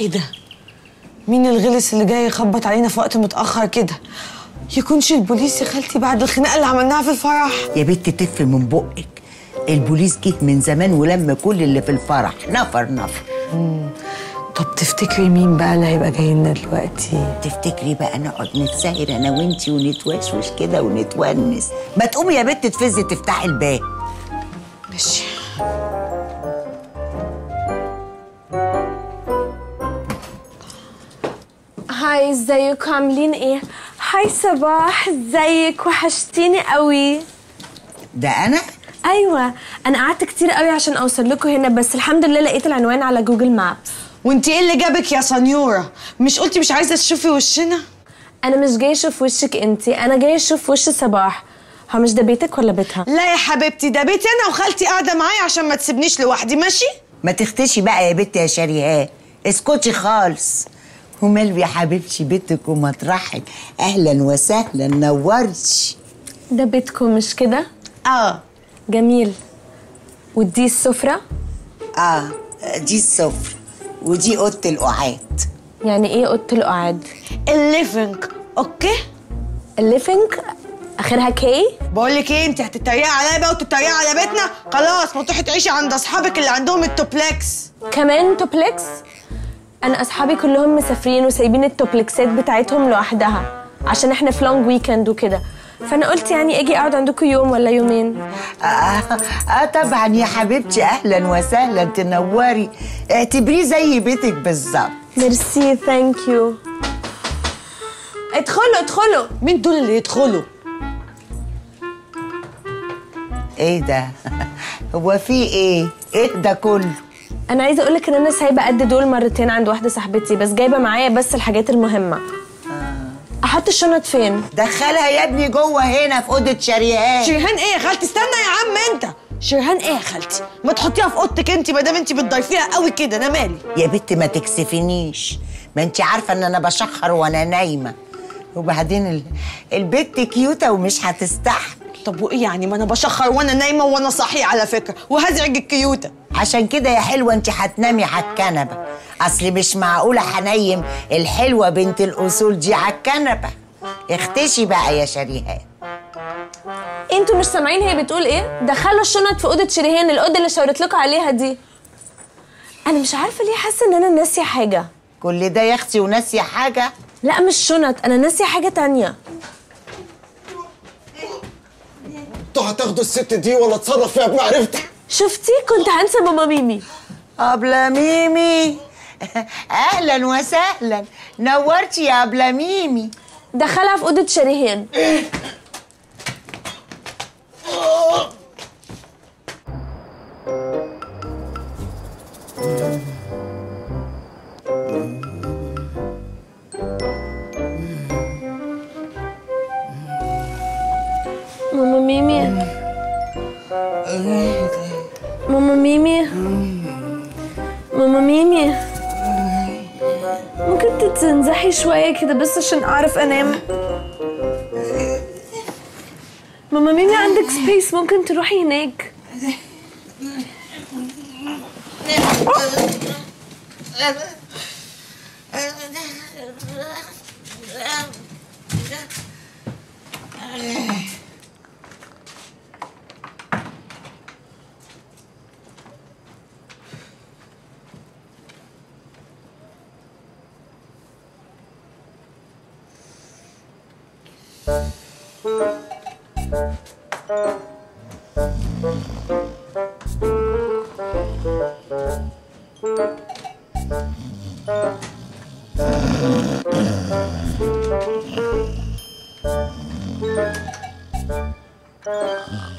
إيه ده؟ مين الغلس اللي جاي يخبط علينا في وقت متأخر كده؟ يكونش البوليس يا خالتي بعد الخناقة اللي عملناها في الفرح. يا بنت تف من بقك. البوليس جه من زمان ولم كل اللي في الفرح. نفر نفر. طب تفتكري مين بقى اللي هيبقى جاي لنا دلوقتي؟ تفتكري بقى نقعد نتسهر أنا وإنتي ونتوشوش كده ونتونس. ما تقومي يا بنت تفزي تفتحي الباب. ماشي. هاي إزيكم؟ عاملين إيه؟ هاي صباح إزيك؟ وحشتيني قوي. ده أنا؟ أيوه. أنا قعدت كتير قوي عشان أوصل لكم هنا بس الحمد لله لقيت العنوان على جوجل مابس. وانت إيه اللي جابك يا سنيوره مش قلتي مش عايزة تشوفي وشنا؟ أنا مش جاية أشوف وشك إنتي أنا جاية أشوف وش صباح. هو مش ده بيتك ولا بيتها؟ لا يا حبيبتي ده بيتي أنا وخالتي قاعدة معايا عشان ما تسيبنيش لوحدي ماشي؟ ما تختشي بقى يا بنت يا شريهان اسكتي خالص. ومال يا حبيبتي بيتك ومطرحك أهلا وسهلا نورتي ده بيتكم مش كده؟ آه. جميل. ودي السفرة؟ آه دي السفر ودي أوضة القعاد. يعني إيه أوضة القعاد؟ ال living okay؟ ال living آخرها كي بقول لك إيه أنت هتتريقي عليا بقى وتتريقي على بيتنا؟ خلاص ما تروحي تعيشي عند أصحابك اللي عندهم التوبلكس. كمان توبلكس؟ أنا أصحابي كلهم مسافرين وسايبين ال duplexات بتاعتهم لوحدها عشان إحنا في long weekend وكده. فأنا قلت يعني أجي أقعد عندكم يوم ولا يومين. آه, آه طبعا يا حبيبتي أهلا وسهلا تنوري. اعتبريه زي بيتك بالظبط. merci thank you ادخلوا ادخلوا. مين دول اللي يدخلوا؟ إيه ده؟ هو في إيه؟ إيه ده كله؟ أنا عايزه اقولك ان أنا سايبه قد دول مرتين عند واحدة صاحبتي بس جايبه معايا بس الحاجات المهمة. أحط الشنط فين؟ دخلها يا ابني جوه هنا في أوضة شريهان. شريهان إيه يا خالتي؟ استنى يا عم أنت. شريهان إيه يا خالتي؟ ما تحطيها في أوضتك أنت ما دام أنت بتضيفيها قوي كده أنا مالي. يا بنت ما تكسفنيش. ما أنت عارفة إن أنا بشخر وأنا نايمة. وبعدين ال... البت كيوتة ومش هتستحمل. طب وإيه يعني؟ ما أنا بشخر وأنا نايمة وأنا صاحية على فكرة. وهزعج الكيوتة. عشان كده يا حلوة انت هتنامي على الكنبة. اصل مش معقولة هنيم الحلوة بنت الأصول دي على الكنبة. اختشي بقى يا شريهان. أنتوا مش سامعين هي بتقول إيه؟ دخلوا الشنط في أوضة شريهان الأوضة اللي شاورت لكم عليها دي. أنا مش عارفة ليه حاسة إن أنا ناسية حاجة. كل ده يا أختي وناسية حاجة؟ لا مش شنط أنا ناسية حاجة تانية. أنتوا هتاخدوا الست دي ولا اتصرف فيها بمعرفتي شفتي كنت هنسى ماما ميمي. أبلة ميمي. أهلا وسهلا. نورتي يا أبلة ميمي. دخلها في أوضة شريهان. ماما ميمي. ماما ميمي؟ ماما ميمي؟ ممكن تنزحي شوية كده بس عشان أعرف أنام. ماما ميمي عندك space ممكن تروحي هناك. Uh...